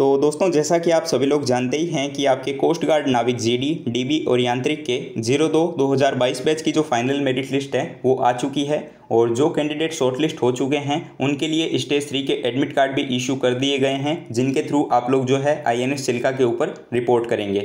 तो दोस्तों, जैसा कि आप सभी लोग जानते ही हैं कि आपके कोस्ट गार्ड नाविक जीडी डीबी और यांत्रिक के ज़ीरो दो दो हज़ार बाईस बैच की जो फाइनल मेरिट लिस्ट है, वो आ चुकी है और जो कैंडिडेट शॉर्टलिस्ट हो चुके हैं, उनके लिए स्टेज थ्री के एडमिट कार्ड भी इशू कर दिए गए हैं, जिनके थ्रू आप लोग जो है आई एन चिल्का के ऊपर रिपोर्ट करेंगे।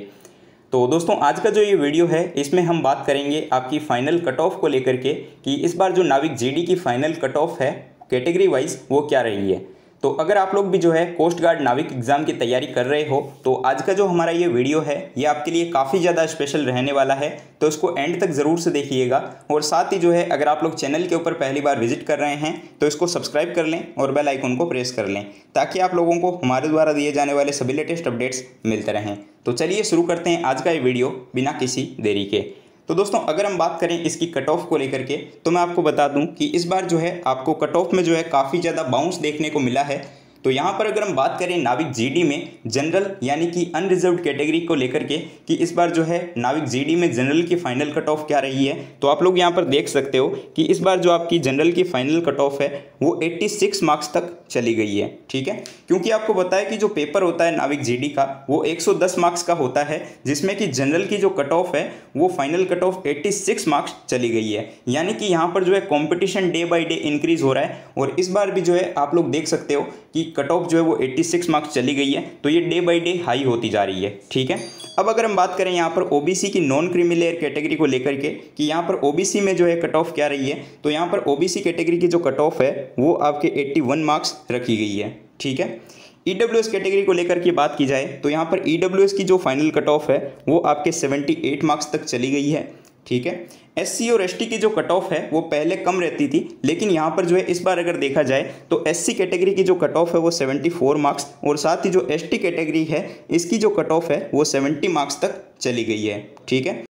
तो दोस्तों, आज का जो ये वीडियो है, इसमें हम बात करेंगे आपकी फाइनल कट ऑफ़ को लेकर के कि इस बार जो नाविक जीडी की फाइनल कट ऑफ़ है कैटेगरी वाइज वो क्या रही है। तो अगर आप लोग भी जो है कोस्ट गार्ड नाविक एग्ज़ाम की तैयारी कर रहे हो तो आज का जो हमारा ये वीडियो है, ये आपके लिए काफ़ी ज़्यादा स्पेशल रहने वाला है। तो इसको एंड तक ज़रूर से देखिएगा। और साथ ही जो है, अगर आप लोग चैनल के ऊपर पहली बार विज़िट कर रहे हैं तो इसको सब्सक्राइब कर लें और बेल आइकन को प्रेस कर लें, ताकि आप लोगों को हमारे द्वारा दिए जाने वाले सभी लेटेस्ट अपडेट्स मिलते रहें। तो चलिए शुरू करते हैं आज का ये वीडियो बिना किसी देरी के। तो दोस्तों, अगर हम बात करें इसकी कट ऑफ़ को लेकर के तो मैं आपको बता दूँ कि इस बार जो है, आपको कट ऑफ़ में जो है काफ़ी ज़्यादा बाउंस देखने को मिला है। तो यहाँ पर अगर हम बात करें नाविक जीडी में जनरल यानी कि अनरिजर्व कैटेगरी को लेकर के कि इस बार जो है नाविक जीडी में जनरल की फाइनल कट ऑफ़ क्या रही है तो आप लोग यहाँ पर देख सकते हो कि इस बार जो आपकी जनरल की फाइनल कट ऑफ़ है, वो 86 मार्क्स तक चली गई है, ठीक है? क्योंकि आपको बताया कि जो पेपर होता है नाविक जीडी का, वो 110 मार्क्स का होता है, जिसमें कि जनरल की जो कट ऑफ़ है, वो फाइनल कट ऑफ़ 86 मार्क्स चली गई है। यानी कि यहाँ पर जो है competition day by day increase हो रहा है, और इस बार भी जो है आप लोग देख सकते हो कि कट ऑफ़ जो है वो 86 मार्क्स चली गई है तो ये डे बाई डे हाई होती जा रही है, ठीक है? अब अगर हम बात करें यहाँ पर ओबीसी की नॉन क्रिमिलेयर कैटेगरी को लेकर के कि यहाँ पर ओबीसी में जो है कट ऑफ़ क्या रही है तो यहाँ पर ओबीसी कैटेगरी की जो कट ऑफ़ है, वो आपके 81 मार्क्स रखी गई है, ठीक है? ईडब्ल्यू e कैटेगरी को लेकर के बात की जाए तो यहाँ पर ईडब्ल्यू e की जो फाइनल कट ऑफ़ है, वो आपके 78 मार्क्स तक चली गई है, ठीक है? एससी और एसटी की जो कट ऑफ़ है, वो पहले कम रहती थी, लेकिन यहाँ पर जो है, इस बार अगर देखा जाए तो एससी कैटेगरी की जो कट ऑफ़ है, वो 74 मार्क्स और साथ ही जो एसटी कैटेगरी है, इसकी जो कट ऑफ़ है, वो 70 मार्क्स तक चली गई है, ठीक है?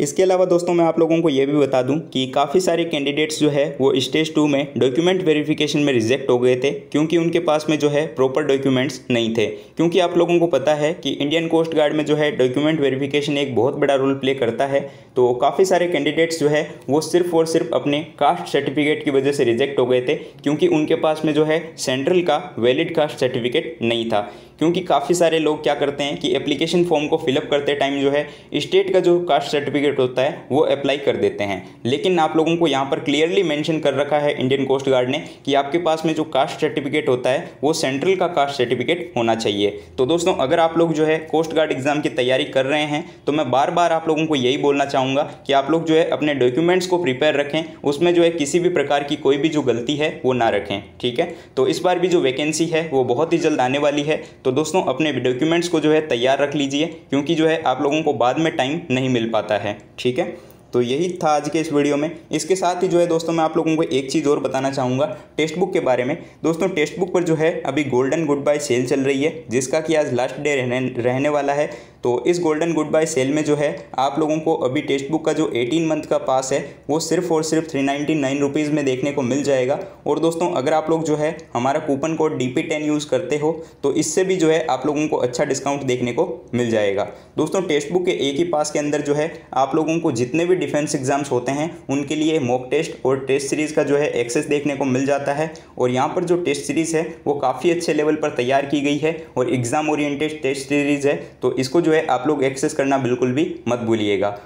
इसके अलावा दोस्तों मैं आप लोगों को ये भी बता दूँ कि काफ़ी सारे कैंडिडेट्स जो है, वो स्टेज टू में डॉक्यूमेंट वेरिफिकेशन में रिजेक्ट हो गए थे, क्योंकि उनके पास में जो है प्रॉपर डॉक्यूमेंट्स नहीं थे। क्योंकि आप लोगों को पता है कि इंडियन कोस्ट गार्ड में जो है डॉक्यूमेंट वेरिफिकेशन एक बहुत बड़ा रोल प्ले करता है तो काफ़ी सारे कैंडिडेट्स जो है, वो सिर्फ़ और सिर्फ़ अपने कास्ट सर्टिफिकेट की वजह से रिजेक्ट हो गए थे, क्योंकि उनके पास में जो है सेंट्रल का वैलिड कास्ट सर्टिफिकेट नहीं था। क्योंकि काफ़ी सारे लोग क्या करते हैं कि एप्लीकेशन फॉर्म को फिलअप करते टाइम जो है स्टेट का जो कास्ट सर्टिफिकेट होता है, वो अप्लाई कर देते हैं। लेकिन आप लोगों को यहाँ पर क्लियरली मेंशन कर रखा है इंडियन कोस्ट गार्ड ने कि आपके पास में जो कास्ट सर्टिफिकेट होता है, वो सेंट्रल का कास्ट सर्टिफिकेट होना चाहिए। तो दोस्तों, अगर आप लोग जो है कोस्ट गार्ड एग्ज़ाम की तैयारी कर रहे हैं तो मैं बार बार आप लोगों को यही बोलना चाहूँगा कि आप लोग जो है अपने डॉक्यूमेंट्स को प्रिपेयर रखें, उसमें जो है किसी भी प्रकार की कोई भी जो गलती है, वो ना रखें, ठीक है? तो इस बार भी जो वैकेंसी है, वो बहुत ही जल्द आने वाली है। तो दोस्तों, अपने डॉक्यूमेंट्स को जो है तैयार रख लीजिए, क्योंकि जो है आप लोगों को बाद में टाइम नहीं मिल पाता है। ठीक है? तो यही था आज के इस वीडियो में। इसके साथ ही जो है दोस्तों, मैं आप लोगों को एक चीज़ और बताना चाहूँगा टेक्स्ट बुक के बारे में। दोस्तों, टेक्स्ट बुक पर जो है अभी गोल्डन गुड बाय सेल चल रही है, जिसका कि आज लास्ट डे रहने रहने वाला है। तो इस गोल्डन गुड बाय सेल में जो है, आप लोगों को अभी टेक्स्ट बुक का जो 18 मंथ का पास है, वो सिर्फ़ और सिर्फ़ थ्री नाइन्टी नाइन रुपीज़ में देखने को मिल जाएगा। और दोस्तों, अगर आप लोग जो है, हमारा coupon code D P ten use करते हो तो इससे भी जो है, आप लोगों को अच्छा डिस्काउंट देखने को मिल जाएगा। दोस्तों टेक्स्ट बुक के एक ही पास के अंदर जो है, आप लोगों को जितने भी डिफेंस एग्ज़ाम्स होते हैं, उनके लिए मॉक टेस्ट और टेस्ट सीरीज़ का जो है एक्सेस देखने को मिल जाता है। और यहाँ पर जो टेस्ट सीरीज़ है, वो काफ़ी अच्छे लेवल पर तैयार की गई है और एग्ज़ाम ओरिएंटेड टेस्ट सीरीज़ है तो इसको है आप लोग एक्सेस करना बिल्कुल भी मत भूलिएगा।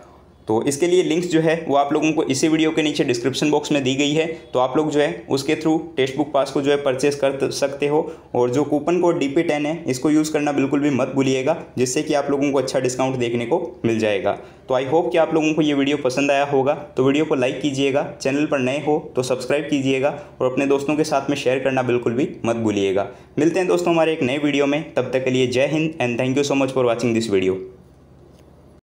तो इसके लिए लिंक्स जो है, वो आप लोगों को इसी वीडियो के नीचे डिस्क्रिप्शन बॉक्स में दी गई है। तो आप लोग जो है, उसके थ्रू टेक्स्ट बुक पास को जो है परचेस कर सकते हो। और जो coupon code D P ten है, इसको यूज़ करना बिल्कुल भी मत भूलिएगा, जिससे कि आप लोगों को अच्छा डिस्काउंट देखने को मिल जाएगा। तो आई होप कि आप लोगों को ये वीडियो पसंद आया होगा। तो वीडियो को लाइक कीजिएगा चैनल पर नए हो तो सब्सक्राइब कीजिएगा और अपने दोस्तों के साथ में शेयर करना बिल्कुल भी मत भूलिएगा। मिलते हैं दोस्तों हमारे एक नए वीडियो में। तब तक के लिए जय Hind and thank you so much for watching this video